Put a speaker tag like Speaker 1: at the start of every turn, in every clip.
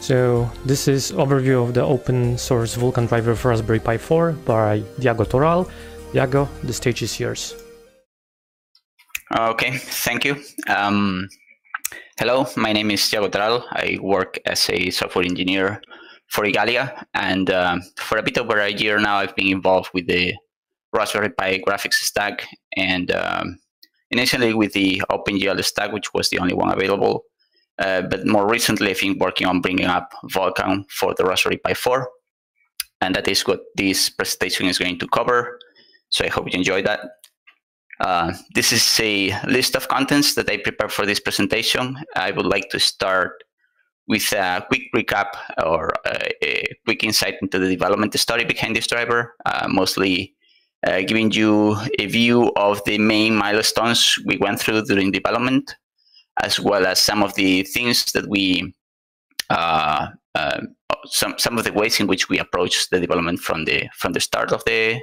Speaker 1: So this is overview of the open source Vulkan driver for Raspberry Pi 4 by Iago Toral. Iago, the stage is yours.
Speaker 2: Okay, thank you. Um, hello, my name is Iago Toral. I work as a software engineer for Igalia, and uh, for a bit over a year now, I've been involved with the Raspberry Pi graphics stack, and um, initially with the OpenGL stack, which was the only one available. Uh, but more recently, I've been working on bringing up Vulkan for the Raspberry Pi 4. And that is what this presentation is going to cover. So I hope you enjoy that. Uh, this is a list of contents that I prepared for this presentation. I would like to start with a quick recap or a, a quick insight into the development story behind this driver, uh, mostly uh, giving you a view of the main milestones we went through during development, as well as some of the things that we, uh, uh, some some of the ways in which we approach the development from the from the start of the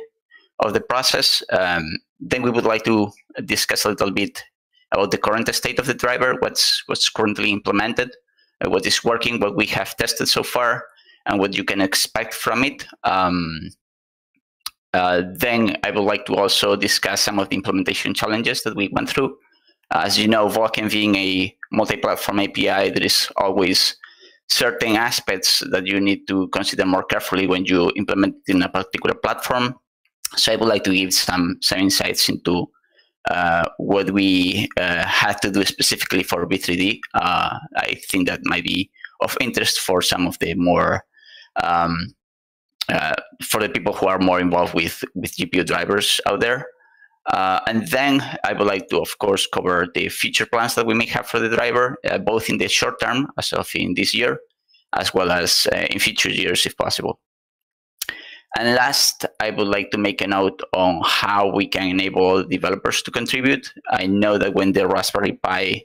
Speaker 2: of the process. Um, then we would like to discuss a little bit about the current state of the driver, what's what's currently implemented, uh, what is working, what we have tested so far, and what you can expect from it. Um, uh, then I would like to also discuss some of the implementation challenges that we went through. As you know, Vulkan being a multi-platform API, there is always certain aspects that you need to consider more carefully when you implement it in a particular platform. So I would like to give some some insights into uh, what we uh, had to do specifically for V3D. Uh, I think that might be of interest for some of the more um, uh, for the people who are more involved with with GPU drivers out there. Uh, and then I would like to, of course, cover the future plans that we may have for the driver, uh, both in the short term, as of in this year, as well as uh, in future years, if possible. And last, I would like to make a note on how we can enable developers to contribute. I know that when the Raspberry Pi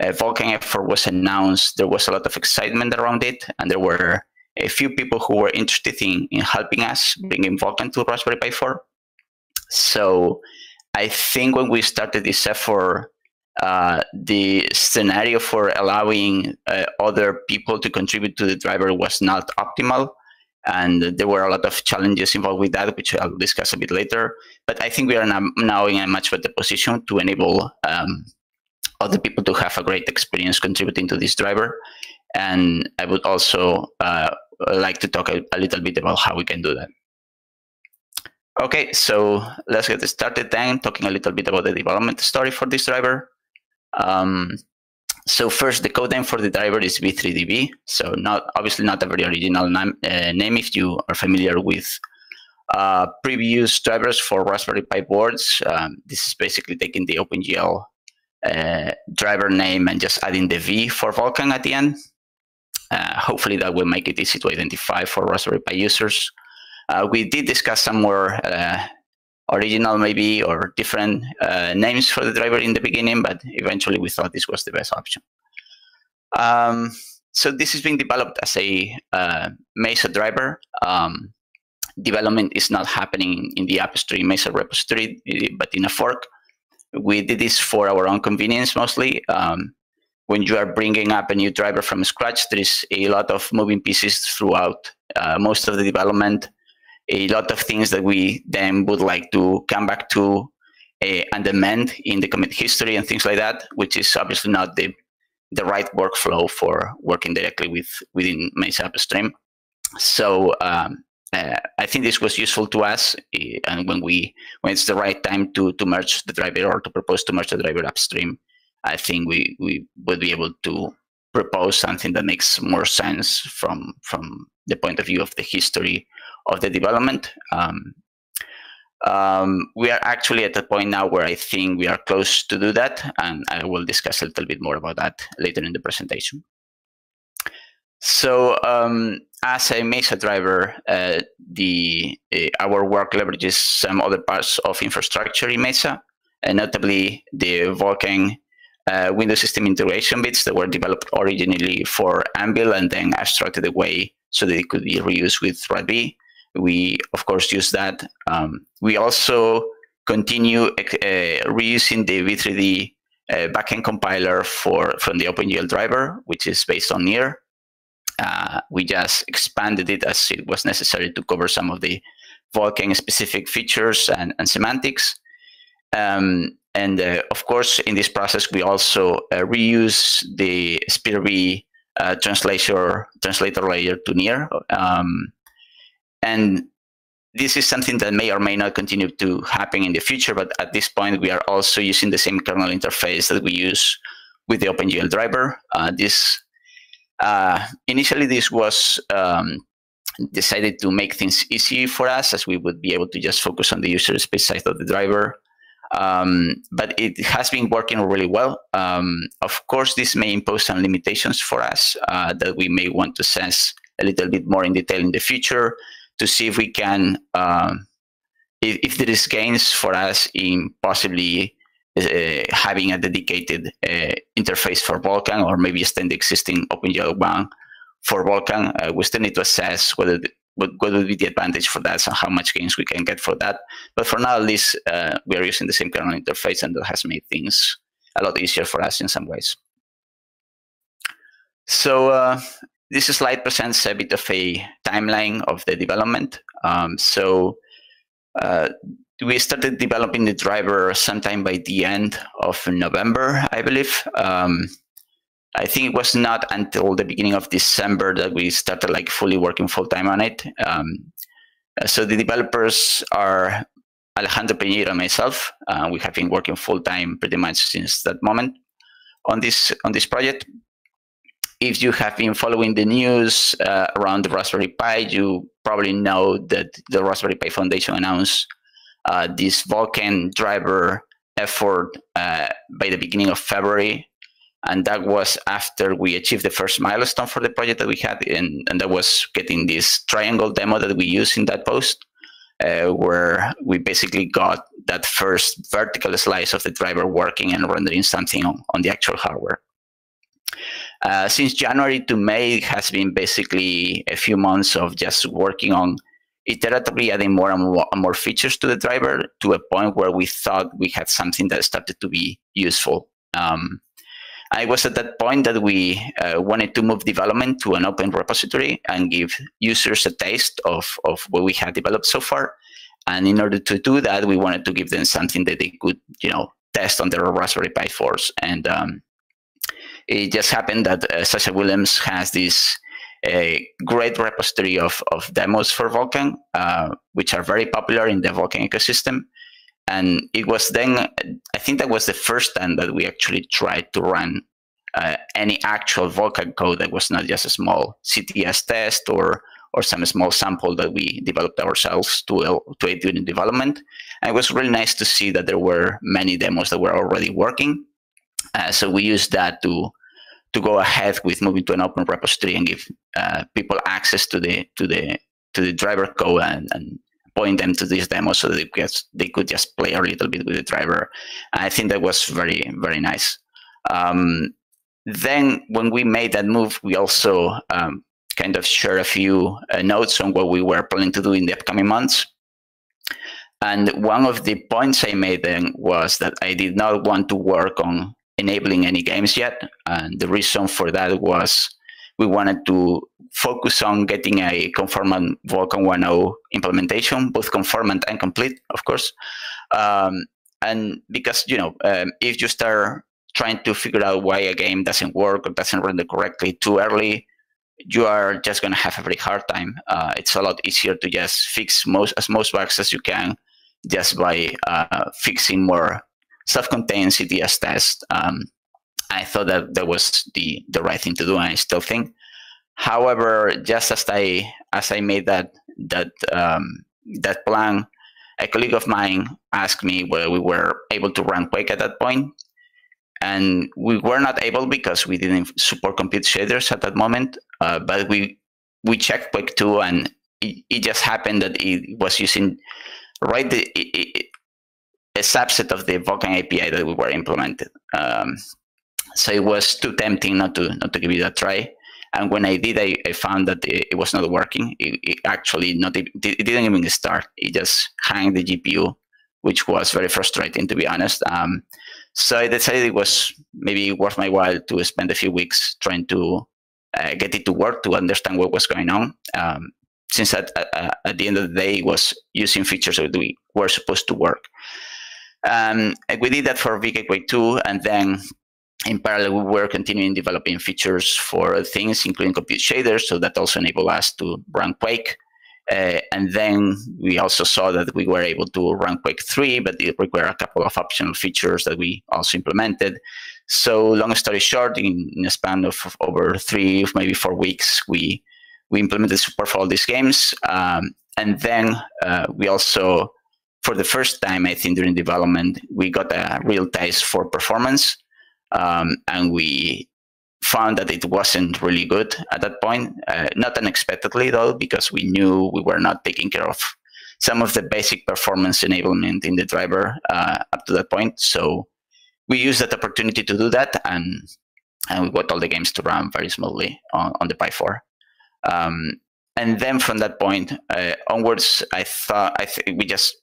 Speaker 2: uh, Vulkan effort was announced, there was a lot of excitement around it, and there were a few people who were interested in, in helping us bring Vulkan to Raspberry Pi 4. So I think when we started this effort, uh, the scenario for allowing uh, other people to contribute to the driver was not optimal. And there were a lot of challenges involved with that, which I'll discuss a bit later. But I think we are now in a much better position to enable um, other people to have a great experience contributing to this driver. And I would also uh, like to talk a, a little bit about how we can do that. Okay, so let's get started then, talking a little bit about the development story for this driver. Um, so first, the code name for the driver is v3dv. So not obviously not a very original name, uh, name if you are familiar with uh, previous drivers for Raspberry Pi boards. Um, this is basically taking the OpenGL uh, driver name and just adding the V for Vulkan at the end. Uh, hopefully that will make it easy to identify for Raspberry Pi users. Uh, we did discuss some more uh, original maybe or different uh, names for the driver in the beginning, but eventually we thought this was the best option. Um, so this is being developed as a uh, Mesa driver. Um, development is not happening in the upstream Mesa repository, but in a fork. We did this for our own convenience mostly. Um, when you are bringing up a new driver from scratch, there is a lot of moving pieces throughout uh, most of the development a lot of things that we then would like to come back to uh, and amend in the commit history and things like that, which is obviously not the the right workflow for working directly with within Mesa upstream. So um, uh, I think this was useful to us, uh, and when we when it's the right time to to merge the driver or to propose to merge the driver upstream, I think we we would be able to propose something that makes more sense from from the point of view of the history of the development. Um, um, we are actually at the point now where I think we are close to do that, and I will discuss a little bit more about that later in the presentation. So, um, as a Mesa driver, uh, the uh, our work leverages some other parts of infrastructure in Mesa, and notably the Vulkan uh, Windows System integration bits that were developed originally for Anvil and then abstracted away so that it could be reused with RADV we of course use that. Um, we also continue uh, reusing the V3D uh, backend compiler for from the OpenGL driver, which is based on NIR. Uh, we just expanded it as it was necessary to cover some of the Vulkan specific features and, and semantics. Um, and uh, of course, in this process, we also uh, reuse the SPIR-V uh, translator translator layer to NIR. Um, and this is something that may or may not continue to happen in the future, but at this point, we are also using the same kernel interface that we use with the OpenGL driver. Uh, this uh, initially this was um, decided to make things easy for us, as we would be able to just focus on the user space side of the driver. Um, but it has been working really well. Um, of course, this may impose some limitations for us uh, that we may want to sense a little bit more in detail in the future to see if we can, um, if, if, there is gains for us in possibly uh, having a dedicated uh, interface for Vulkan or maybe extend the existing OpenGL one for Vulkan. Uh, we still need to assess whether the, what, what would be the advantage for that and how much gains we can get for that. But for now, at least, uh, we are using the same kernel interface, and that has made things a lot easier for us in some ways. So uh, this slide presents a bit of a timeline of the development. Um, so uh, we started developing the driver sometime by the end of November, I believe. Um, I think it was not until the beginning of December that we started like fully working full time on it. Um, so the developers are Alejandro Piñeiro and myself. Uh, we have been working full time pretty much since that moment on this on this project if you have been following the news uh, around the Raspberry Pi, you probably know that the Raspberry Pi Foundation announced uh, this Vulkan driver effort uh, by the beginning of February. And that was after we achieved the first milestone for the project that we had, and, and that was getting this triangle demo that we use in that post, uh, where we basically got that first vertical slice of the driver working and rendering something on, on the actual hardware. Uh, since January to May has been basically a few months of just working on iteratively adding more and more, more, features to the driver to a point where we thought we had something that started to be useful. Um, it was at that point that we uh, wanted to move development to an open repository and give users a taste of, of what we had developed so far. And in order to do that, we wanted to give them something that they could, you know, test on their Raspberry Pi 4s. And um, it just happened that uh, Sascha Willems has this uh, great repository of, of demos for Vulkan, uh, which are very popular in the Vulkan ecosystem. And it was then, I think that was the first time that we actually tried to run uh, any actual Vulkan code that was not just a small CTS test or or some small sample that we developed ourselves to, to aid during development. And it was really nice to see that there were many demos that were already working. Uh, so we used that to to go ahead with moving to an open repository and give uh, people access to the to the to the driver code and, and point them to this demo so they, could, they could just play a little bit with the driver. I think that was very very nice. Um, then when we made that move, we also um, kind of share a few uh, notes on what we were planning to do in the upcoming months. And one of the points I made then was that I did not want to work on enabling any games yet. And the reason for that was we wanted to focus on getting a conformant Vulkan 1.0 implementation, both conformant and complete, of course. Um, and because, you know, um, if you start trying to figure out why a game doesn't work or doesn't render correctly too early, you are just going to have a very hard time. Uh, it's a lot easier to just fix most as most bugs as you can just by uh, fixing more self-contained CTS test. Um, I thought that that was the the right thing to do, and I still think. However, just as I as I made that that um, that plan, a colleague of mine asked me whether we were able to run Quake at that point, and we were not able because we didn't support compute shaders at that moment. Uh, but we we checked Quake 2, and it, it, just happened that it was using right the, it, a subset of the Vulkan API that we were implemented. Um, so it was too tempting not to not to give it a try. And when I did, I, I found that it, it, was not working. It, it, actually not it didn't even start. It just hung the GPU, which was very frustrating to be honest. Um, so I decided it was maybe worth my while to spend a few weeks trying to uh, get it to work to understand what was going on. Um, since at, at, at, the end of the day, it was using features that we were supposed to work. Um, we did that for VK 2, and then in parallel, we were continuing developing features for things, including compute shaders, so that also enabled us to run Quake. Uh, and then we also saw that we were able to run Quake 3, but it required a couple of optional features that we also implemented. So, long story short, in, in a span of over three, maybe four weeks, we we implemented support for all these games. Um, and then uh, we also, for the first time, I think during development, we got a real taste for performance. Um, and we found that it wasn't really good at that point. Uh, not unexpectedly, though, because we knew we were not taking care of some of the basic performance enablement in the driver uh, up to that point. So we used that opportunity to do that, and and we got all the games to run very smoothly on, on the Pi 4. Um, and then from that point uh, onwards, I thought I th- we just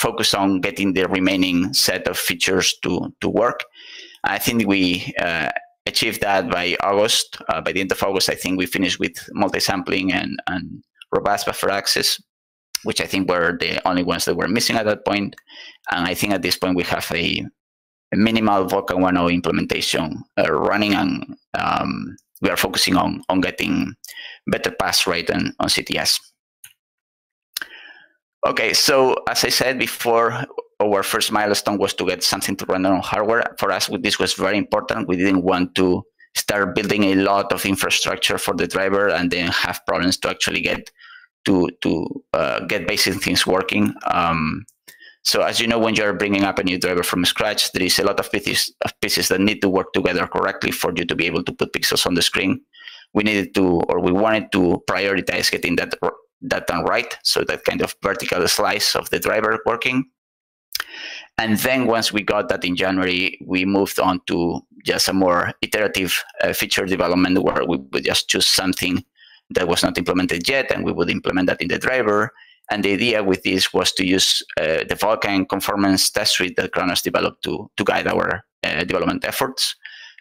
Speaker 2: focused on getting the remaining set of features to to work. I think we uh, achieved that by August. Uh, by the end of August, I think we finished with multi-sampling and, and robust buffer access, which I think were the only ones that were missing at that point. And I think at this point we have a, a minimal Vulkan 1.0 implementation uh, running, and um, we are focusing on on getting better pass rate on, on CTS. Okay, so as I said before, our first milestone was to get something to run on hardware. For us, this was very important. We didn't want to start building a lot of infrastructure for the driver and then have problems to actually get to to uh, get basic things working. Um, so as you know, when you're bringing up a new driver from scratch, there is a lot of pieces of pieces that need to work together correctly for you to be able to put pixels on the screen. We needed to, or we wanted to prioritize getting that that done right. So that kind of vertical slice of the driver working. And then once we got that in January, we moved on to just a more iterative uh, feature development where we would just choose something that was not implemented yet and we would implement that in the driver. And the idea with this was to use uh, the Vulkan conformance test suite that Khronos developed to, to guide our uh, development efforts.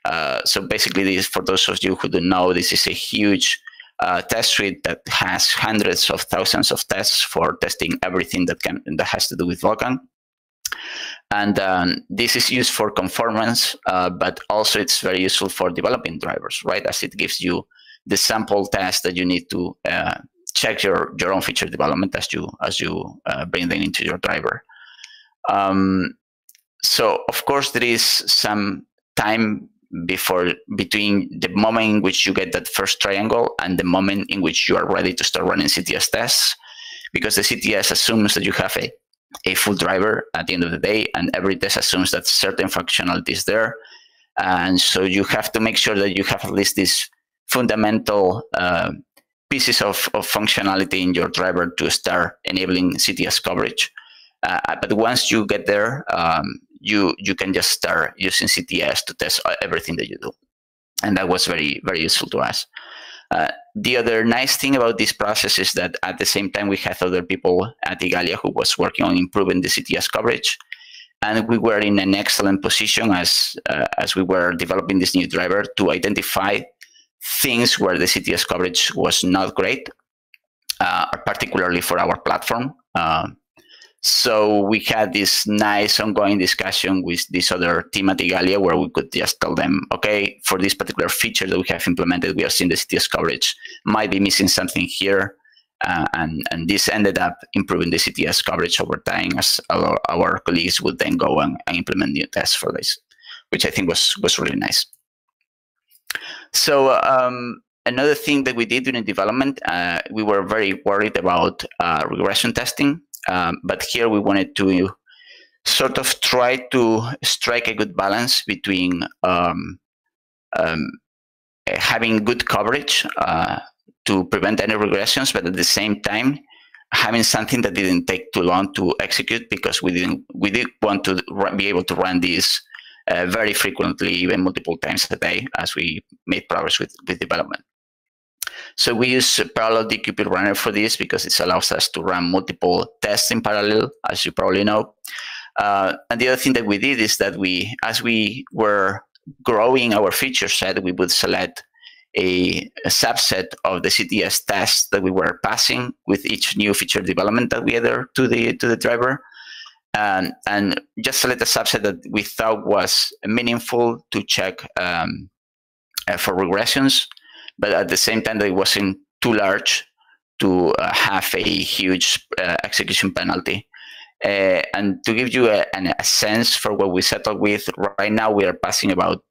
Speaker 2: Uh, so basically, this, for those of you who don't know, this is a huge uh, test suite that has hundreds of thousands of tests for testing everything that can that has to do with Vulkan. And um, this is used for conformance, uh, but also it's very useful for developing drivers, right? As it gives you the sample test that you need to uh, check your, your own feature development as you as you uh, bring them into your driver. Um, so of course there is some time before between the moment in which you get that first triangle and the moment in which you are ready to start running CTS tests, because the CTS assumes that you have a a full driver at the end of the day, and every test assumes that certain functionality is there. And so you have to make sure that you have at least these fundamental uh, pieces of, of functionality in your driver to start enabling CTS coverage. Uh, but once you get there, um, you you can just start using CTS to test everything that you do, and that was very very useful to us. Uh, the other nice thing about this process is that at the same time we had other people at Igalia who was working on improving the CTS coverage, and we were in an excellent position as uh, as we were developing this new driver to identify things where the CTS coverage was not great, uh, particularly for our platform. Uh, so we had this nice ongoing discussion with this other team at Igalia where we could just tell them, okay, for this particular feature that we have implemented, we are seeing the CTS coverage might be missing something here. Uh, and, and this ended up improving the CTS coverage over time as our, our colleagues would then go and, and, implement new tests for this, which I think was, was really nice. So um, another thing that we did during development, uh, we were very worried about uh, regression testing. Um, but here we wanted to sort of try to strike a good balance between um, um, having good coverage uh, to prevent any regressions, but at the same time having something that didn't take too long to execute because we didn't we did want to be able to run these uh, very frequently, even multiple times a day, as we made progress with, with development. So we use parallel dEQP runner for this because it allows us to run multiple tests in parallel, as you probably know. Uh, and the other thing that we did is that we, as we were growing our feature set, we would select a, a, subset of the CTS tests that we were passing with each new feature development that we added to the to the driver, and and just select a subset that we thought was meaningful to check um, uh, for regressions, but at the same time that it wasn't too large to uh, have a huge uh, execution penalty. Uh, and to give you a, a, sense for what we settled with, right now we are passing about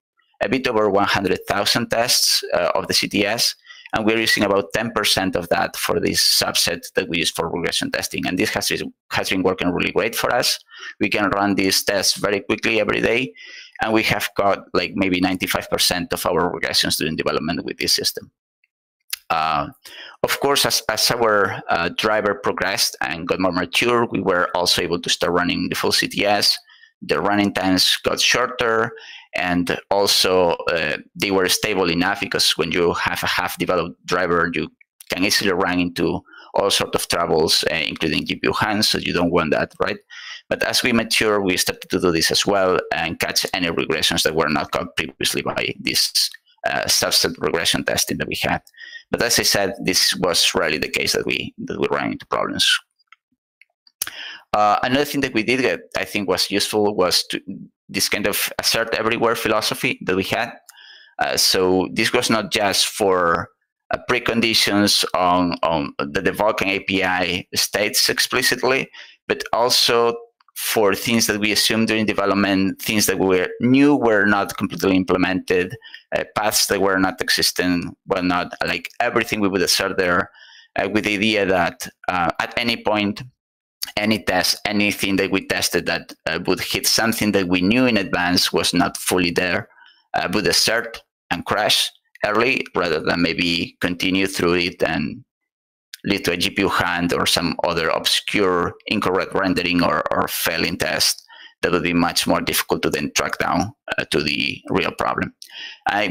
Speaker 2: a bit over 100,000 tests uh, of the CTS, and we're using about 10% of that for this subset that we use for regression testing. And this has, has been working really great for us. We can run these tests very quickly every day, and we have got like maybe 95% of our regressions during development with this system. Uh, of course, as, as our uh, driver progressed and got more mature, we were also able to start running the full CTS. The running times got shorter, and also uh, they were stable enough because when you have a half-developed driver, you can easily run into all sorts of troubles, uh, including GPU hangs. So you don't want that, right? But as we mature, we started to do this as well and catch any regressions that were not caught previously by this uh, subset regression testing that we had. But as I said, this was rarely the case that we that we ran into problems. Uh, another thing that we did that I think was useful was to, this kind of assert everywhere philosophy that we had. Uh, so this was not just for uh, preconditions on, on the, the Vulkan API states explicitly, but also for things that we assumed during development, things that we knew were not completely implemented, uh, paths that were not existing, were not like everything we would assert there, uh, with the idea that uh, at any point, any test, anything that we tested that uh, would hit something that we knew in advance was not fully there, uh, would assert and crash early rather than maybe continue through it and lead to a GPU hang or some other obscure incorrect rendering or, or failing test that would be much more difficult to then track down uh, to the real problem.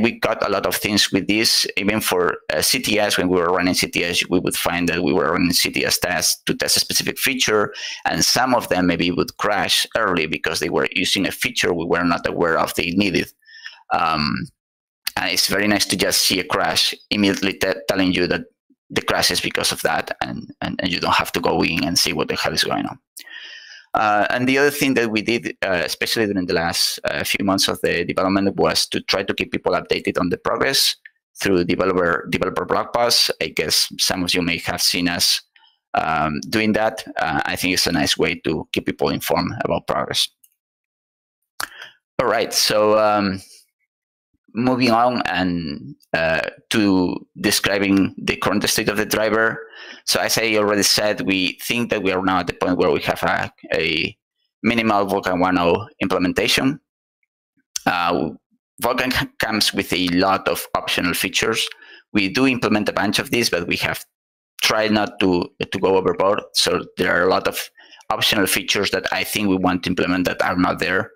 Speaker 2: We got a lot of things with this, even for uh, CTS, when we were running CTS, we would find that we were running CTS tests to test a specific feature, and some of them maybe would crash early because they were using a feature we were not aware of they needed. Um, and it's very nice to just see a crash immediately telling you that the crashes because of that, and, and, and you don't have to go in and see what the hell is going on. Uh, and the other thing that we did, uh, especially during the last uh, few months of the development, was to try to keep people updated on the progress through developer developer blog posts. I guess some of you may have seen us um, doing that. Uh, I think it's a nice way to keep people informed about progress. All right, so um, moving on and uh, to describing the current state of the driver. So as I already said, we think that we are now at the point where we have a, a minimal Vulkan 1.0 implementation. Uh, Vulkan comes with a lot of optional features. We do implement a bunch of these, but we have tried not to, to go overboard. So there are a lot of optional features that I think we want to implement that are not there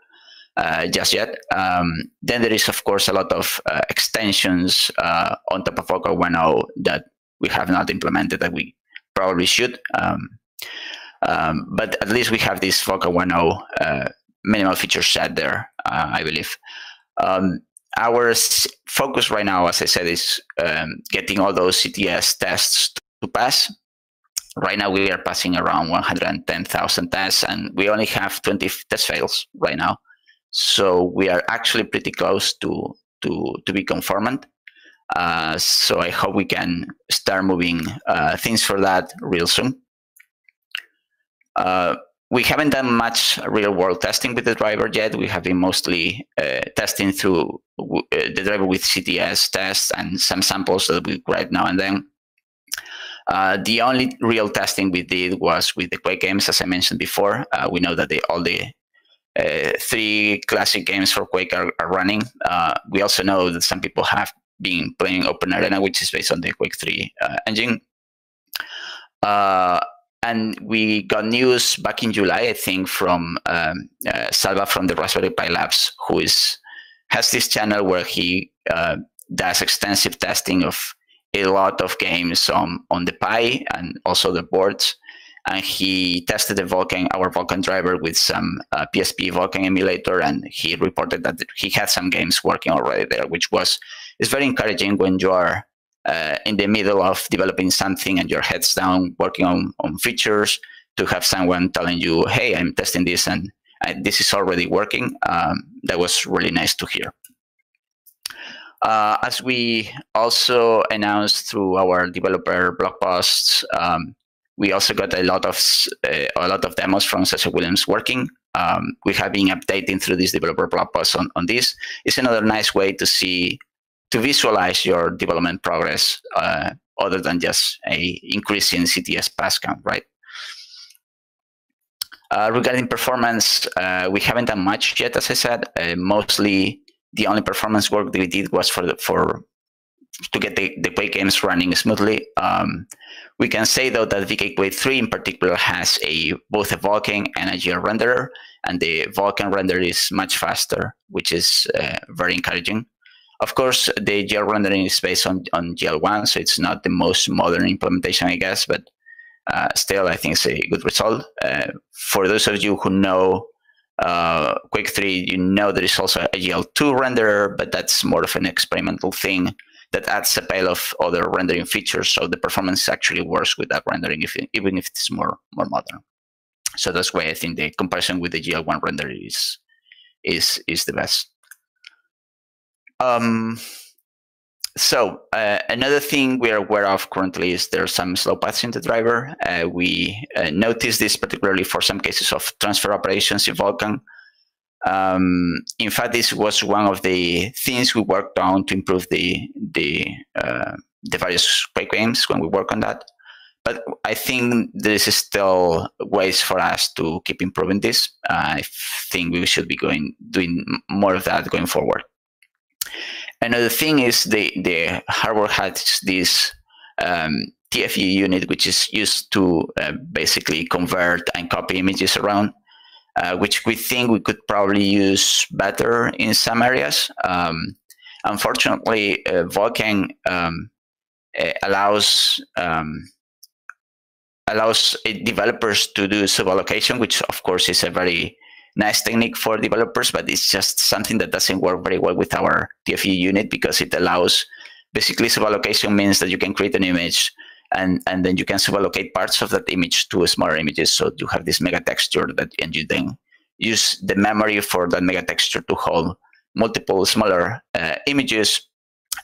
Speaker 2: uh, just yet. Um, then there is, of course, a lot of uh, extensions uh, on top of Vulkan 1.0 that we have not implemented that we probably should. Um, um, but at least we have this Vulkan 1.0 uh, minimal feature set there, uh, I believe. Um, our focus right now, as I said, is um, getting all those CTS tests to pass. Right now, we are passing around 110,000 tests, and we only have 20 test fails right now. So we are actually pretty close to to to be conformant. Uh, so I hope we can start moving uh, things for that real soon. Uh, we haven't done much real world testing with the driver yet. We have been mostly uh, testing through uh, the driver with CTS tests and some samples that we grab now and then. Uh, the only real testing we did was with the Quake games, as I mentioned before. we know that they, all the uh, three classic games for Quake are, are running. Uh, we also know that some people have been playing Open Arena, which is based on the Quake 3 uh, engine. Uh, and we got news back in July, I think, from um, uh, Salva from the Raspberry Pi Labs, who is has this channel where he does extensive testing of a lot of games on, on the Pi and also the boards and he tested the Vulkan, our Vulkan driver with some uh, PSP Vulkan emulator, and he reported that he had some games working already there, which was it's very encouraging when you are uh, in the middle of developing something and your head's down working on, on features to have someone telling you, hey, I'm testing this and I, this is already working. Um, that was really nice to hear. Uh, as we also announced through our developer blog posts, um, we also got a lot of uh, a lot of demos from Sascha Willems working. Um, we have been updating through this developer blog post on, on this. It's another nice way to see to visualize your development progress uh, other than just a increase in CTS pass count, right? Uh, regarding performance, uh, we haven't done much yet, as I said. Uh, mostly the only performance work that we did was for the, for to get the, the Quake games running smoothly. Um, we can say though that VK Quake 3 in particular has a both a Vulkan and a GL renderer, and the Vulkan render is much faster, which is uh, very encouraging. Of course, the GL rendering is based on, on GL1, so it's not the most modern implementation, I guess, but uh, still, I think it's a good result. Uh, for those of you who know uh, Quake 3, you know there is also a GL2 renderer, but that's more of an experimental thing that adds a pile of other rendering features. So the performance actually works with that rendering, if, even if it's more more modern. So that's why I think the comparison with the GL1 render is is is the best. Um, so uh, another thing we are aware of currently is there are some slow paths in the driver. Uh, we uh, noticed this particularly for some cases of transfer operations in Vulkan. Um, in fact, this was one of the things we worked on to improve the the uh, the various Quake games when we work on that. But I think there is still ways for us to keep improving this. I think we should be going doing more of that going forward. Another thing is the, the hardware has this um, TFU unit, which is used to uh, basically convert and copy images around, uh, which we think we could probably use better in some areas. Um, unfortunately, uh, Vulkan um, uh, allows um, allows developers to do suballocation, which of course is a very nice technique for developers, but it's just something that doesn't work very well with our TFU unit because it allows basically suballocation means that you can create an image and, and then you can suballocate parts of that image to smaller images. So you have this mega texture that and you then use the memory for that mega texture to hold multiple smaller uh, images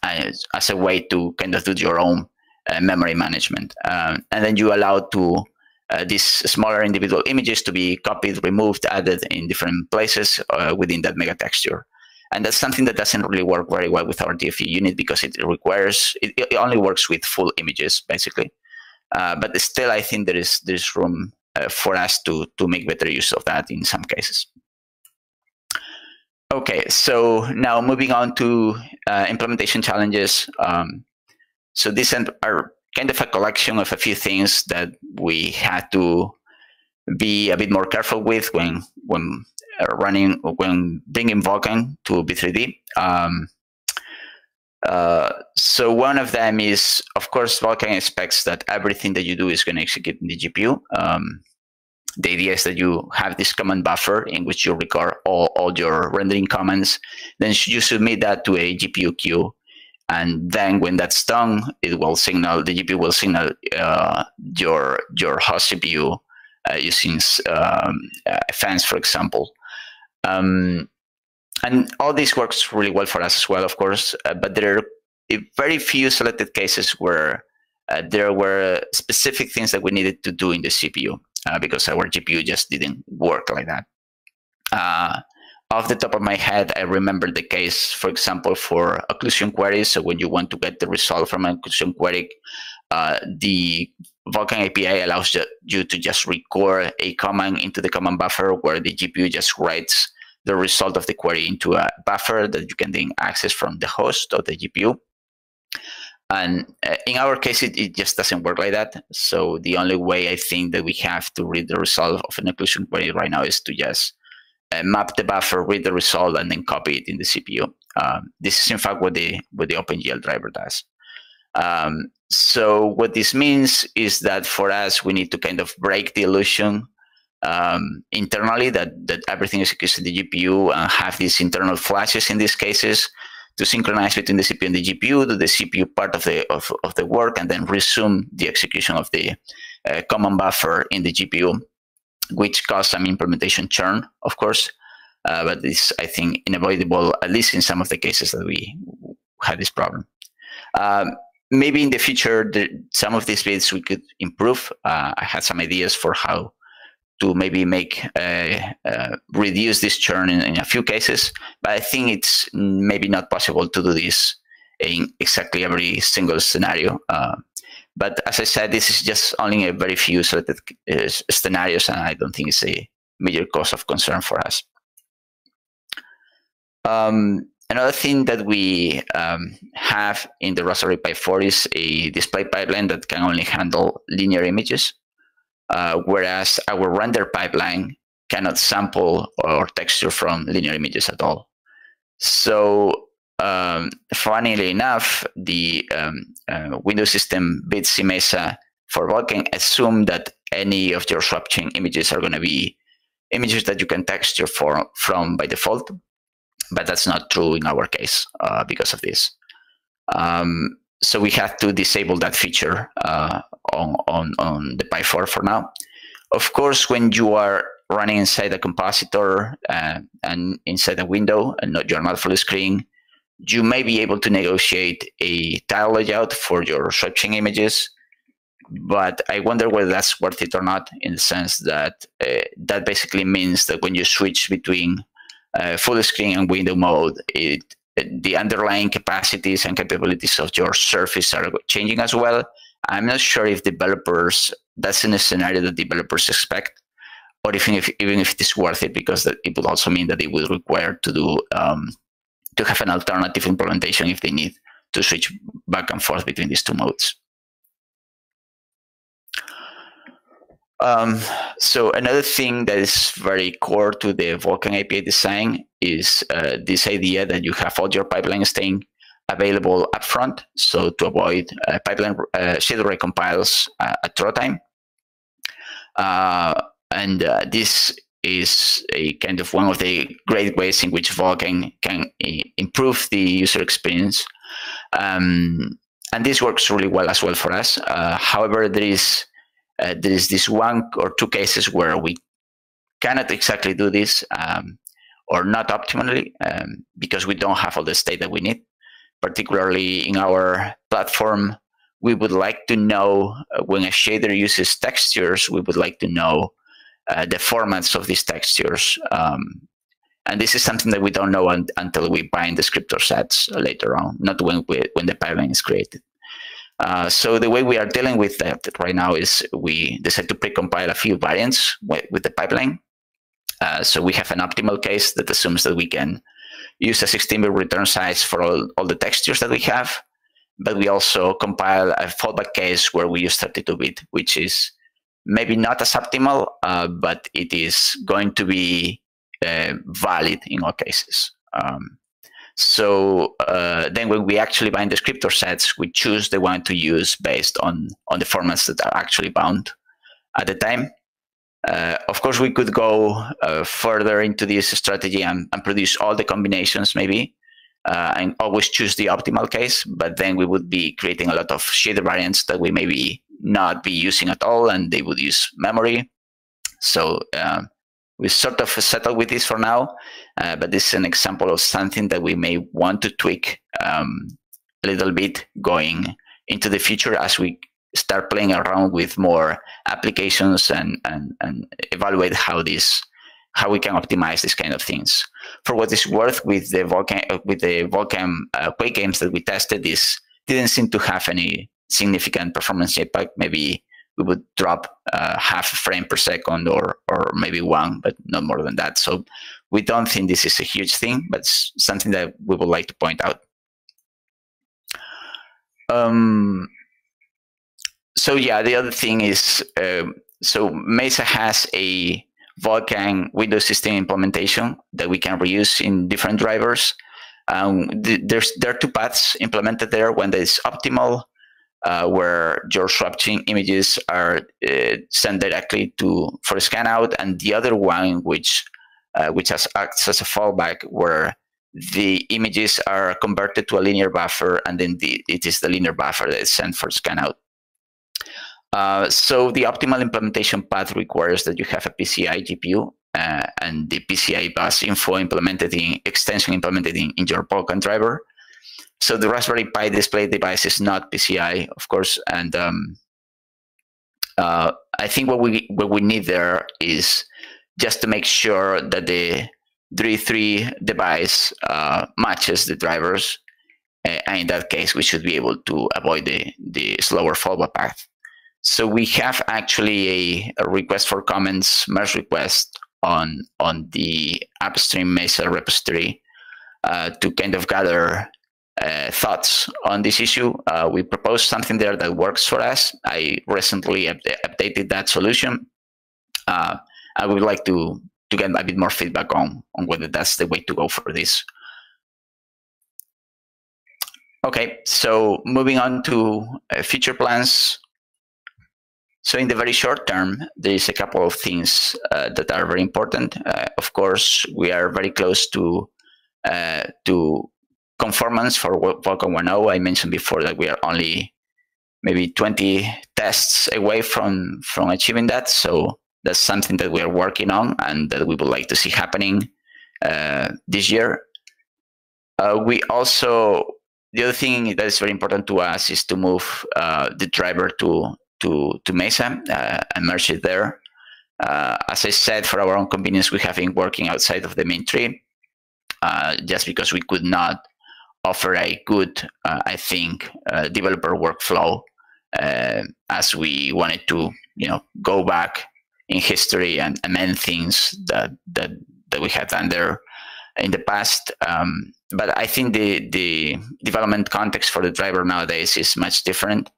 Speaker 2: as, as, a way to kind of do your own uh, memory management. Um, and then you allow to uh, these smaller individual images to be copied, removed, added in different places uh, within that mega texture. And that's something that doesn't really work very well with our TFU unit because it requires, it, it only works with full images, basically. Uh, but still, I think there is there's room uh, for us to, to make better use of that in some cases. Okay, so now moving on to uh, implementation challenges. Um, so these are kind of a collection of a few things that we had to be a bit more careful with when when running when bringing Vulkan to V3D. Um, uh, so one of them is, of course, Vulkan expects that everything that you do is going to execute in the GPU. Um, the idea is that you have this command buffer in which you record all, all your rendering commands. Then you submit that to a GPU queue and then when that's done, it will signal the GPU will signal uh, your your host CPU uh, using um, uh, fences, for example. Um, and all this works really well for us as well, of course. Uh, but there are very few selected cases where uh, there were specific things that we needed to do in the CPU uh, because our GPU just didn't work like that off the top of my head, I remember the case, for example, for occlusion queries. So when you want to get the result from an occlusion query, uh, the Vulkan API allows you to just record a command into the command buffer where the GPU just writes the result of the query into a buffer that you can then access from the host of the GPU. And uh, in our case, it, it, just doesn't work like that. So the only way I think that we have to read the result of an occlusion query right now is to just uh, map the buffer, read the result, and then copy it in the CPU. Um, this is in fact what the what the OpenGL driver does. Um, so what this means is that for us, we need to kind of break the illusion um, internally that that everything is executed in the GPU and have these internal flashes in these cases to synchronize between the CPU and the GPU, do the CPU part of the of, of the work, and then resume the execution of the uh, command buffer in the GPU, which caused some implementation churn, of course. Uh, but it's, I think, unavoidable, at least in some of the cases that we had this problem. Um, maybe in the future, the, some of these bits we could improve. Uh, I had some ideas for how to maybe make uh, uh, reduce this churn in, in, a few cases, but I think it's maybe not possible to do this in exactly every single scenario. Uh, but as I said, this is just only a very few selected uh, scenarios, and I don't think it's a major cause of concern for us. Um, another thing that we um, have in the Raspberry Pi 4 is a display pipeline that can only handle linear images. Uh, whereas our render pipeline cannot sample or texture from linear images at all. So, um, funnily enough, the um, uh, Windows system bits Mesa for Vulkan assume that any of your swap chain images are going to be images that you can texture for, from by default, but that's not true in our case uh, because of this. Um, so we have to disable that feature uh, on, on, on the Pi 4 for now. Of course, when you are running inside a compositor uh, and inside a window and not your not full screen, you may be able to negotiate a tile layout for your switching images. But I wonder whether that's worth it or not, in the sense that uh, that basically means that when you switch between uh, full screen and window mode, it the underlying capacities and capabilities of your surface are changing as well. I'm not sure if developers that's in a scenario that developers expect, or even if even if it is worth it, because that it would also mean that it would require to do um, to have an alternative implementation if they need to switch back and forth between these two modes. Um, so another thing that is very core to the Vulkan API design is uh, this idea that you have all your pipeline staying available upfront, so to avoid uh, pipeline uh, recompiles uh, at draw time. Uh, and uh, this is a kind of one of the great ways in which Vulkan can improve the user experience. Um, and this works really well as well for us. however, there is uh, there is this one or two cases where we cannot exactly do this um, or not optimally um, because we don't have all the state that we need. Particularly in our platform, we would like to know uh, when a shader uses textures, we would like to know uh, the formats of these textures. Um, and this is something that we don't know un- until we bind the descriptor sets later on, not when, we, when the pipeline is created. Uh, so the way we are dealing with that right now is we decide to precompile a few variants with, with the pipeline. Uh, so we have an optimal case that assumes that we can use a 16-bit return size for all, all the textures that we have, but we also compile a fallback case where we use 32-bit, which is maybe not as optimal, uh, but it is going to be uh, valid in all cases. Um, so uh, then when we actually bind descriptor sets, we choose the one to use based on, on the formats that are actually bound at the time. Uh, of course, we could go uh, further into this strategy and, and, produce all the combinations maybe, uh, and always choose the optimal case, but then we would be creating a lot of shader variants that we maybe not be using at all, and they would use memory. So um, we sort of settled with this for now, uh, but this is an example of something that we may want to tweak um, a little bit going into the future as we start playing around with more applications and, and, and evaluate how this how we can optimize these kind of things. For what it's worth, with the Vulkan uh, with the Vulkan uh, Quake games that we tested, this didn't seem to have any significant performance impact. Maybe we would drop uh, half a frame per second or or maybe one, but not more than that. So we don't think this is a huge thing, but something that we would like to point out. Um, so yeah, the other thing is uh, so Mesa has a Vulkan Windows system implementation that we can reuse in different drivers. Um, th there's there are two paths implemented there. One that is optimal uh, where your swapchain images are uh, sent directly to for scan out, and the other one which uh, which has acts as a fallback where the images are converted to a linear buffer, and then the, it is the linear buffer that is sent for scanout. Uh, so the optimal implementation path requires that you have a PCI GPU uh, and the PCI bus info implemented in extension implemented in, in your Vulkan driver. So the Raspberry Pi display device is not PCI, of course, and um, uh, I think what we what we need there is just to make sure that the DRI3 device uh, matches the drivers. Uh, and in that case, we should be able to avoid the, the slower fallback path. So we have actually a, a, request for comments merge request on on the upstream Mesa repository uh, to kind of gather uh, thoughts on this issue. Uh, we proposed something there that works for us. I recently up updated that solution. Uh, I would like to to get a bit more feedback on on whether that's the way to go for this. Okay, so moving on to uh, future plans. So in the very short term, there is a couple of things uh, that are very important. Uh, of course, we are very close to to conformance for Vulkan 1.0. I mentioned before that we are only maybe 20 tests away from from achieving that. So that's something that we are working on and that we would like to see happening uh, this year. Uh, we also the other thing that is very important to us is to move uh, the driver to to to Mesa uh, and merge it there. Uh, as I said, for our own convenience, we have been working outside of the main tree, uh, just because we could not offer a good, uh, I think, uh, developer workflow uh, as we wanted to, you know, go back in history and amend things that that that we had done there in the past. Um, but I think the the development context for the driver nowadays is much different.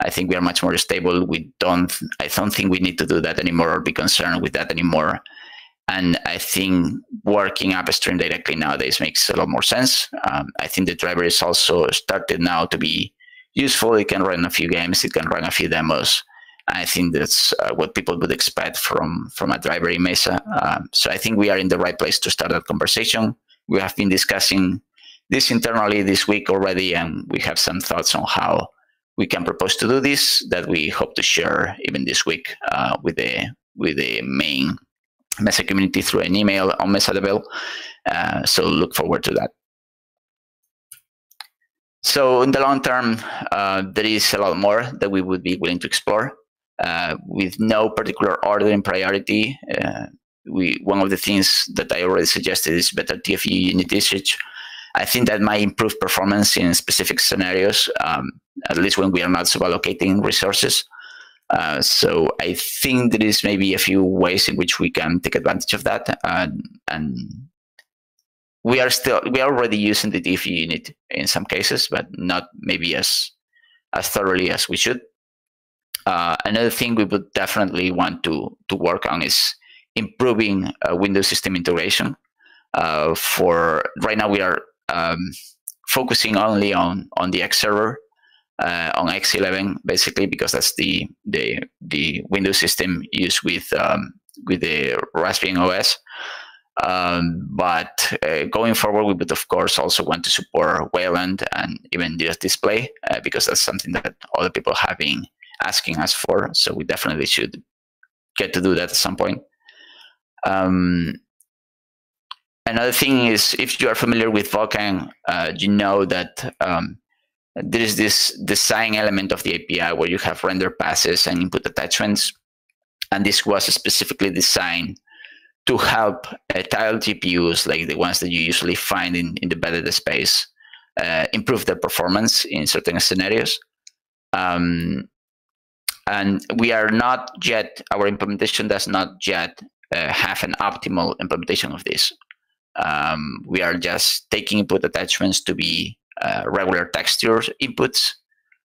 Speaker 2: I think we are much more stable. We don't. I don't think we need to do that anymore or be concerned with that anymore. And I think working upstream directly nowadays makes a lot more sense. Um, I think the driver is also started now to be useful. It can run a few games. It can run a few demos. I think that's uh, what people would expect from from a driver in Mesa. Um, so I think we are in the right place to start that conversation. We have been discussing this internally this week already, and we have some thoughts on how we can propose to do this that we hope to share even this week uh, with the with the main Mesa community through an email on Mesa Devel. Uh, so look forward to that. So in the long term, uh, there is a lot more that we would be willing to explore uh, with no particular order in priority. Uh, we one of the things that I already suggested is better TFU unit usage. I think that might improve performance in specific scenarios, um, at least when we are not suballocating resources. Uh, so I think there is maybe a few ways in which we can take advantage of that, and we are still we are already using the TFU unit in some cases, but not maybe as as thoroughly as we should. Uh, another thing we would definitely want to to work on is improving uh, Windows system integration. Uh, for right now, we are um, focusing only on on the X server uh, on X11, basically because that's the the the Windows system used with um, with the Raspbian OS. Um, but uh, going forward, we would of course also want to support Wayland and even just display uh, because that's something that other people have been asking us for. So we definitely should get to do that at some point. Um, another thing is if you are familiar with Vulkan, uh, you know that um, there is this design element of the API where you have render passes and input attachments. And this was specifically designed to help uh, tile GPUs like the ones that you usually find in, in the embedded space uh, improve their performance in certain scenarios. Um, and we are not yet our implementation does not yet uh, have an optimal implementation of this um, we are just taking input attachments to be uh, regular texture inputs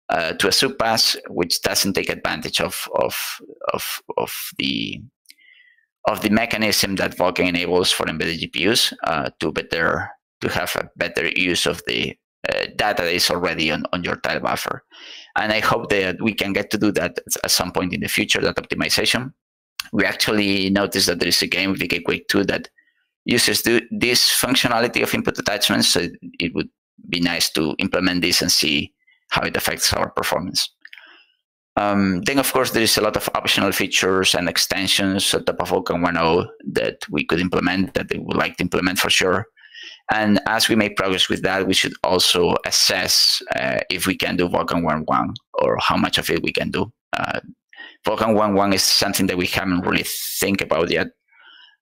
Speaker 2: uh, to a subpass which doesn't take advantage of of of, of the of the mechanism that Vulkan enables for embedded GPUs uh, to better to have a better use of the uh, data that is already on, on your tile buffer. And I hope that we can get to do that at some point in the future, that optimization. We actually noticed that there is a game, VK Quake 2, that uses do this functionality of input attachments. So it would be nice to implement this and see how it affects our performance. Um, then, of course, there is a lot of optional features and extensions on top of Vulkan 1.0 that we could implement that they would like to implement for sure. And as we make progress with that, we should also assess uh, if we can do Vulkan 1.1 or how much of it we can do. Uh, Vulkan 1.1 is something that we haven't really think about yet,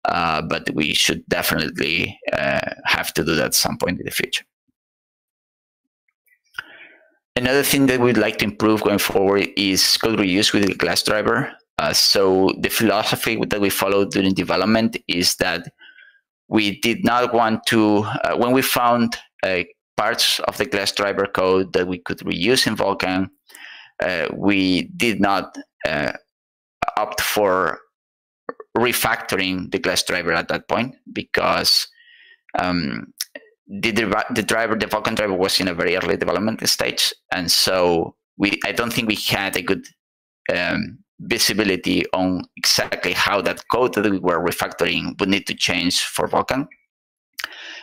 Speaker 2: uh, but we should definitely uh, have to do that at some point in the future. Another thing that we'd like to improve going forward is code reuse with the GLES driver. Uh, so the philosophy that we followed during development is that we did not want to, uh, when we found uh, parts of the GLES driver code that we could reuse in Vulkan, uh, we did not uh, opt for refactoring the GLES driver at that point because um, the, the driver, the Vulkan driver was in a very early development stage, and so we I don't think we had a good um, visibility on exactly how that code that we were refactoring would need to change for Vulkan.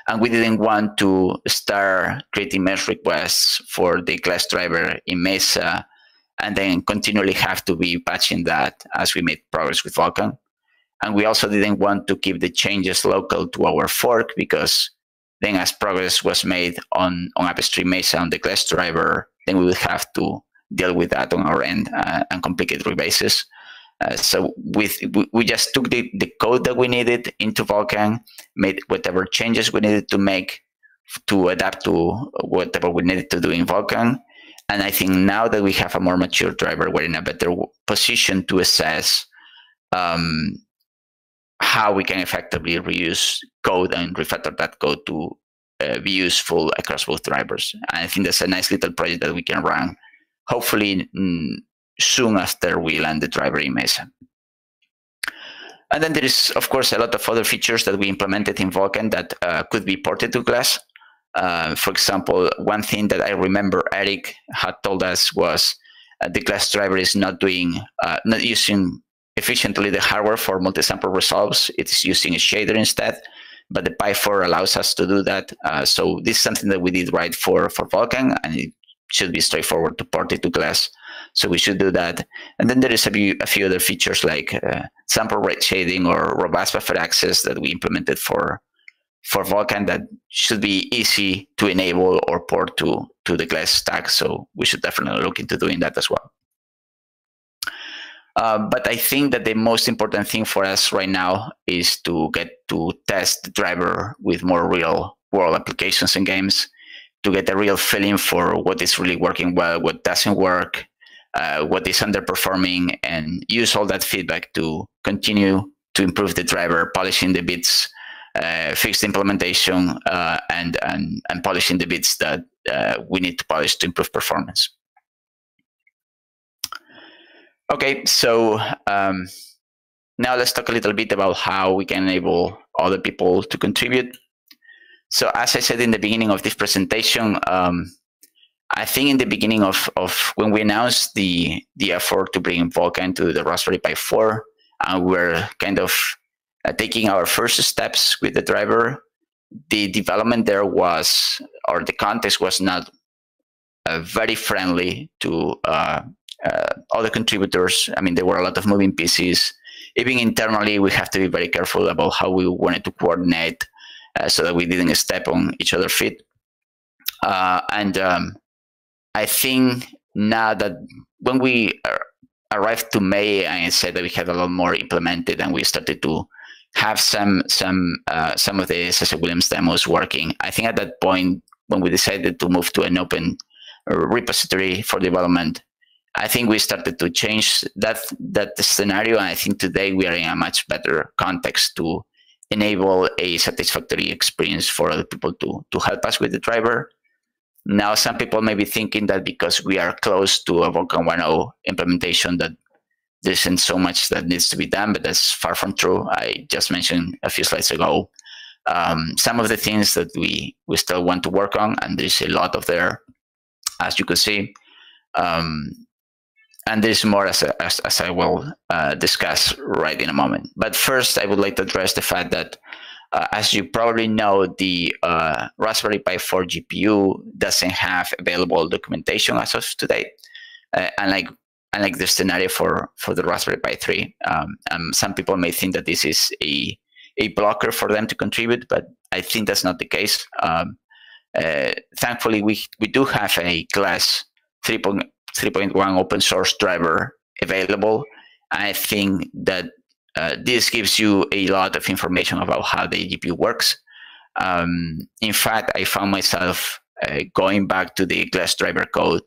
Speaker 2: And we didn't want to start creating merge requests for the GLES driver in Mesa and then continually have to be patching that as we made progress with Vulkan. And we also didn't want to keep the changes local to our fork because then as progress was made on, on upstream Mesa on the GLES driver, then we would have to deal with that on our end uh, and complicate rebases. Uh, so with we just took the, the code that we needed into Vulkan, made whatever changes we needed to make to adapt to whatever we needed to do in Vulkan. And I think now that we have a more mature driver, we're in a better position to assess um, how we can effectively reuse code and refactor that code to uh, be useful across both drivers. And I think that's a nice little project that we can run, hopefully mm, soon after we land the driver in Mesa. And then there is, of course, a lot of other features that we implemented in Vulkan that uh, could be ported to GLES. Uh, for example, one thing that I remember Eric had told us was uh, the GLES driver is not doing, uh, not using efficiently the hardware for multi-sample results. It's using a shader instead, but the Pi4 allows us to do that. Uh, so this is something that we did right for, for Vulkan, and it should be straightforward to port it to GLES. So we should do that. And then there is a few, a few other features like uh, sample rate shading or robust buffer access that we implemented for for Vulkan that should be easy to enable or port to to the GLES stack. So we should definitely look into doing that as well. Uh, but I think that the most important thing for us right now is to get to test the driver with more real world applications and games to get a real feeling for what is really working well, what doesn't work, uh, what is underperforming, and use all that feedback to continue to improve the driver, polishing the bits, uh, the implementation, uh, and, and, and polishing the bits that uh, we need to polish to improve performance. Okay, so um, now let's talk a little bit about how we can enable other people to contribute. So as I said in the beginning of this presentation, um, I think in the beginning of, of when we announced the, the effort to bring Vulkan to the Raspberry Pi 4, and we're kind of uh, taking our first steps with the driver, the development there was, or the context was not uh, very friendly to uh, other contributors. I mean, there were a lot of moving pieces. Even internally, we have to be very careful about how we wanted to coordinate uh, so that we didn't step on each other's feet. Uh, and um, I think now that when we arrived to May, I said that we had a lot more implemented, and we started to have some some uh, some of the Sascha Willems demos working. I think at that point, when we decided to move to an open repository for development, I think we started to change that that scenario, and I think today we are in a much better context to enable a satisfactory experience for other people to to help us with the driver. Now, some people may be thinking that because we are close to a Vulkan 1.0 implementation, that there isn't so much that needs to be done, but that's far from true. I just mentioned a few slides ago um, some of the things that we we still want to work on, and there's a lot of there, as you can see. Um, and there's more as, as, as I will uh, discuss right in a moment. But first, I would like to address the fact that Uh, as you probably know, the uh, Raspberry Pi 4 GPU doesn't have available documentation as of today, uh, unlike unlike the scenario for for the Raspberry Pi 3. Um, um, some people may think that this is a a blocker for them to contribute, but I think that's not the case. Um, uh, thankfully, we we do have a GLES 3.1 open source driver available. I think that uh, this gives you a lot of information about how the GPU works. Um, in fact, I found myself uh, going back to the GLES driver code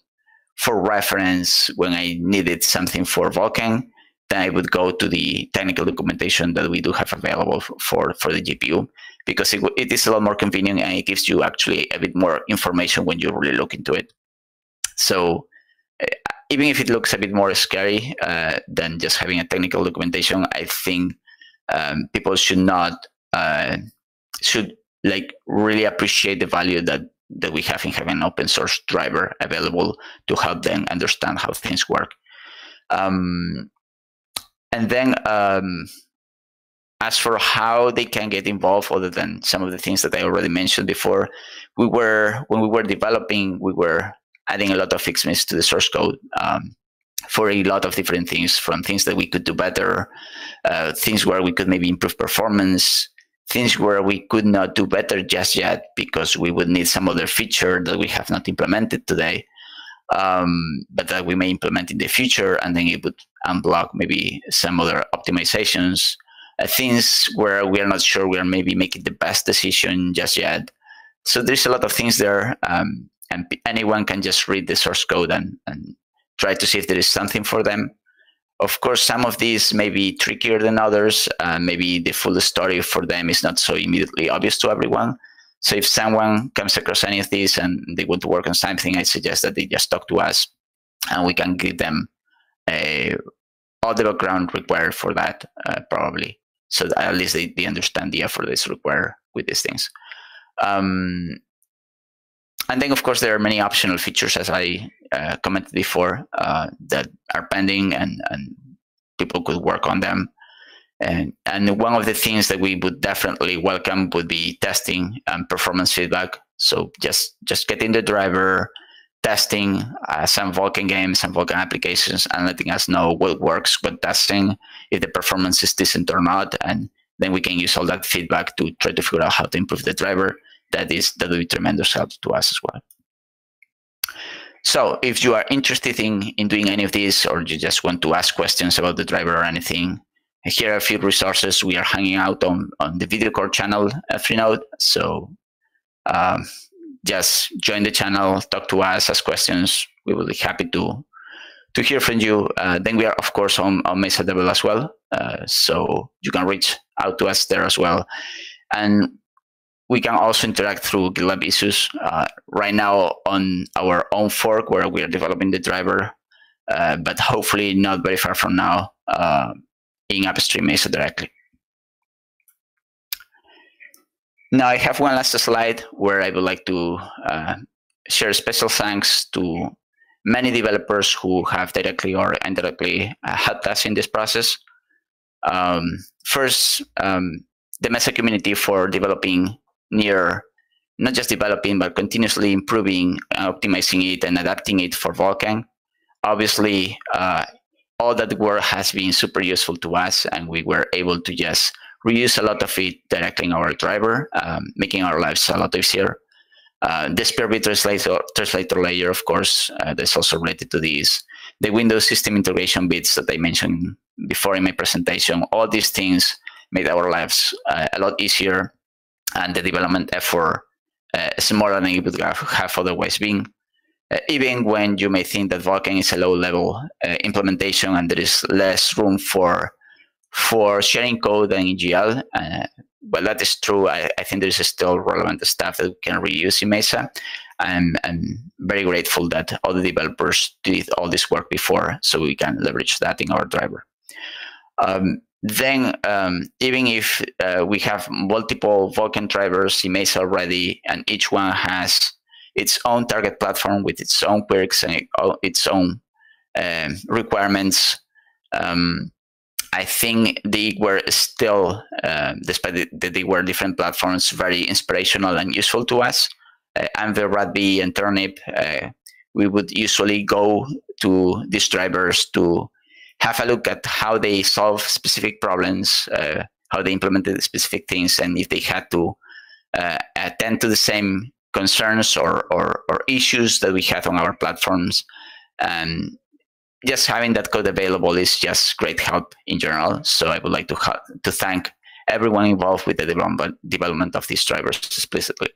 Speaker 2: for reference when I needed something for Vulkan. Then I would go to the technical documentation that we do have available for, for the GPU because it, it is a lot more convenient and it gives you actually a bit more information when you really look into it. So even if it looks a bit more scary uh, than just having a technical documentation, I think um, people should not uh, should like really appreciate the value that that we have in having an open source driver available to help them understand how things work. Um, and then um, as for how they can get involved, other than some of the things that I already mentioned before, we were when we were developing, we were adding a lot of fixes to the source code um, for a lot of different things, from things that we could do better, uh, things where we could maybe improve performance, things where we could not do better just yet because we would need some other feature that we have not implemented today, um, but that we may implement in the future, and then it would unblock maybe some other optimizations. Uh, things where we are not sure we are maybe making the best decision just yet. So there's a lot of things there. Um, and anyone can just read the source code and, and try to see if there is something for them. Of course, some of these may be trickier than others. Uh, maybe the full story for them is not so immediately obvious to everyone. So if someone comes across any of these and they want to work on something, I suggest that they just talk to us and we can give them a, all the background required for that, uh, probably. So that at least they, they understand the effort that's required with these things. Um, and then, of course, there are many optional features, as I uh, commented before, uh, that are pending and, and people could work on them. And, and one of the things that we would definitely welcome would be testing and performance feedback. So just just getting the driver, testing uh, some Vulkan games, some Vulkan applications, and letting us know what works, what testing, if the performance is decent or not, and then we can use all that feedback to try to figure out how to improve the driver that is that will be tremendous help to us as well. So if you are interested in, in doing any of this or you just want to ask questions about the driver or anything, here are a few resources. We are hanging out on, on the VideoCore channel at Freenode. So um, just join the channel, talk to us, ask questions. We will be happy to to hear from you. Uh, then we are, of course, on, on Mesa Devel as well. Uh, so you can reach out to us there as well. And we can also interact through GitLab issues. Uh, right now on our own fork where we are developing the driver, uh, but hopefully not very far from now uh, in upstream Mesa directly. Now I have one last slide where I would like to uh, share special thanks to many developers who have directly or indirectly uh, helped us in this process. Um, first, um, the Mesa community for developing NIR not just developing but continuously improving optimizing it and adapting it for vulkan obviously uh, all that work has been super useful to us and we were able to just reuse a lot of it directly in our driver um, making our lives a lot easier. Uh, the SPIR-V translator, translator layer, of course, uh, that's also related to this. The Windows system integration bits that I mentioned before in my presentation, all these things made our lives uh, a lot easier and the development effort uh, smaller than it would have otherwise been. Uh, even when you may think that Vulkan is a low-level uh, implementation and there is less room for for sharing code than in GL, uh, well, that is true. I, I, think there is still relevant stuff that we can reuse in Mesa. I'm, I'm very grateful that the developers did all this work before, so we can leverage that in our driver. Um, then um, even if uh, we have multiple Vulkan drivers in Mesa already, and each one has its own target platform with its own quirks and its own um, requirements, um, I think they were still, uh, despite that they were different platforms, very inspirational and useful to us. Uh, Anvil, RADV, and Turnip, uh, we would usually go to these drivers to have a look at how they solve specific problems, uh, how they implemented specific things, and if they had to uh, attend to the same concerns or, or, or, issues that we have on our platforms. And just having that code available is just great help in general. So I would like to to thank everyone involved with the development development of these drivers explicitly.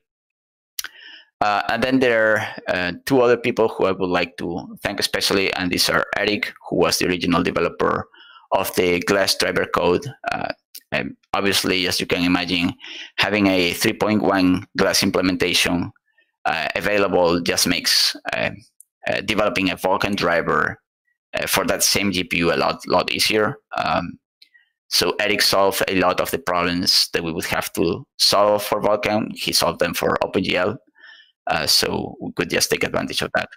Speaker 2: Uh, and then there are uh, two other people who I would like to thank especially, and these are Eric, who was the original developer of the GLES driver code. Uh, obviously, as you can imagine, having a 3.1 GLES implementation uh, available just makes uh, uh, developing a Vulkan driver for that same GPU a lot, lot easier. Um, so Eric solved a lot of the problems that we would have to solve for Vulkan. He solved them for OpenGL. Uh, so we could just take advantage of that.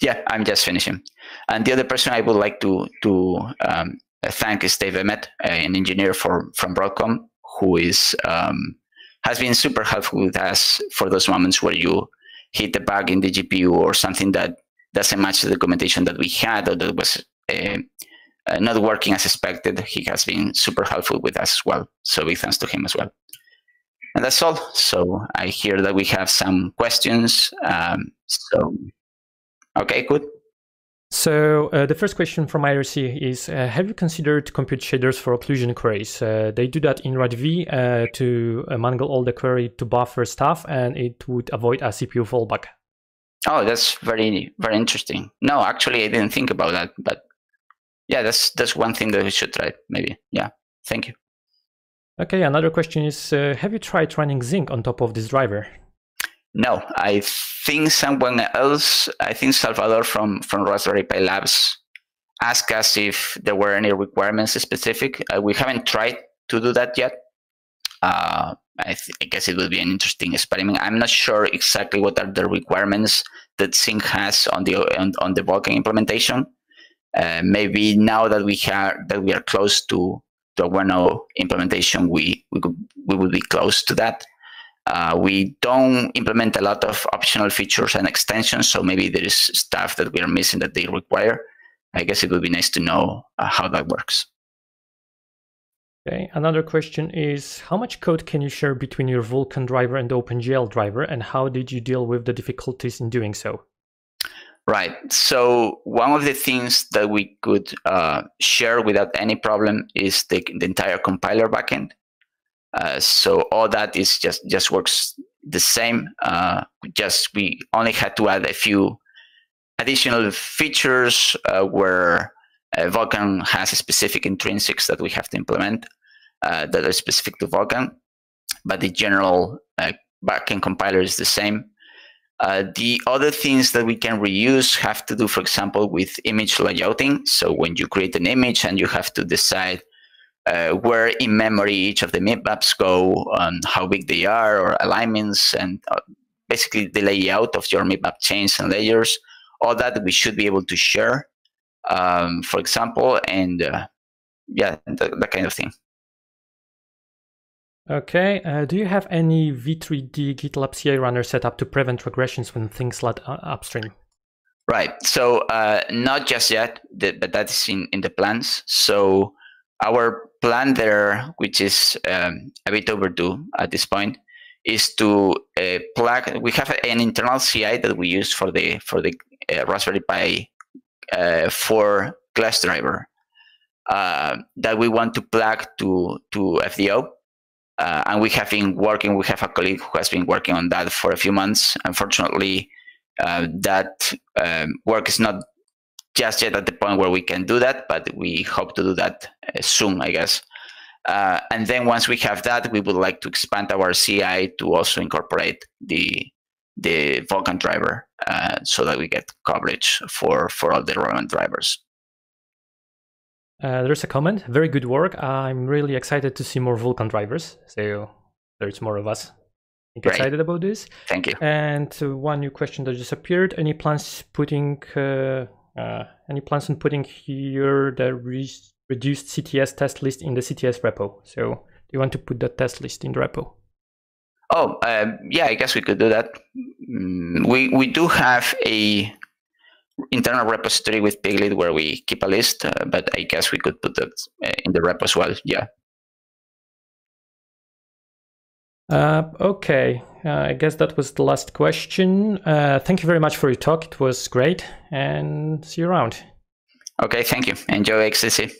Speaker 2: Yeah, I'm just finishing. And the other person I would like to to um, thank is Dave Emmett, an engineer for, from Broadcom, who is um, has been super helpful with us for those moments where you hit the bug in the GPU or something that doesn't match the documentation that we had or that was uh, uh, not working as expected. He has been super helpful with us as well. So big thanks to him as well. And that's all. So I hear that we have some questions. Um, so, okay, good.
Speaker 1: So uh, the first question from IRC is, uh, have you considered compute shaders for occlusion queries? Uh, they do that in RADV uh, to uh, mangle all the query to buffer stuff, and it would avoid a CPU fallback.
Speaker 2: Oh, that's very very interesting. No, actually, I didn't think about that, but yeah, that's that's one thing that we should try. Maybe, yeah. Thank you.
Speaker 1: Okay, another question is, uh, have you tried running Zink on top of this driver?
Speaker 2: No, I think someone else, I think Salvador from, from Raspberry Pi Labs asked us if there were any requirements specific. Uh, we haven't tried to do that yet. Uh, I, I, guess it would be an interesting experiment. I'm not sure exactly what are the requirements that Zink has on the on, on the Vulkan implementation. Uh, maybe now that we have that we are close to the 1.0 implementation, we we could, we will be close to that. Uh, we don't implement a lot of optional features and extensions, so maybe there is stuff that we are missing that they require. I guess it would be nice to know uh, how that works.
Speaker 1: Okay, another question is how much code can you share between your Vulkan driver and OpenGL driver, and how did you deal with the difficulties in doing so?
Speaker 2: Right. So one of the things that we could uh, share without any problem is the, the entire compiler backend. Uh, so all that is just just works the same. Uh, just we only had to add a few additional features uh, where uh, Vulkan has specific intrinsics that we have to implement uh, that are specific to Vulkan, but the general backend compiler is the same. Uh, the other things that we can reuse have to do, for example, with image layouting. So when you create an image and you have to decide uh, where in memory each of the maps go, and how big they are, or alignments, and uh, basically the layout of your mip chains and layers, all that we should be able to share, um, for example, and uh, yeah, that, that, kind of thing.
Speaker 1: Okay, uh, do you have any V3D GitLab CI runner set up to prevent regressions when things let upstream?
Speaker 2: Right. So uh, not just yet, but that is in, in the plans. So our plan there, which is um, a bit overdue at this point, is to uh, plug. We have an internal CI that we use for the for the uh, Raspberry Pi uh, 4 GLES driver uh, that we want to plug to to FDO. Uh, and we have been working. We have a colleague who has been working on that for a few months. Unfortunately, uh, that um, work is not just yet at the point where we can do that, but we hope to do that uh, soon, I guess. Uh, and then once we have that, we would like to expand our CI to also incorporate the the Vulkan driver uh, so that we get coverage for, for all the relevant drivers.
Speaker 1: Uh, there's a comment. Very good work. I'm really excited to see more Vulkan drivers. So there's more of us. Excited about this.
Speaker 2: Thank you.
Speaker 1: And uh, one new question that just appeared. Any plans putting uh, Uh, any plans on putting here the re reduced CTS test list in the CTS repo? So do you want to put that test list in the repo?
Speaker 2: Oh, uh, yeah, I guess we could do that. Mm, we we do have a internal repository with Piglit where we keep a list, uh, but I guess we could put that uh, in the repo as well. Yeah.
Speaker 1: Uh, okay, uh, I guess that was the last question. Uh, thank you very much for your talk. It was great, and see you around.
Speaker 2: Okay, thank you. Enjoy XDC.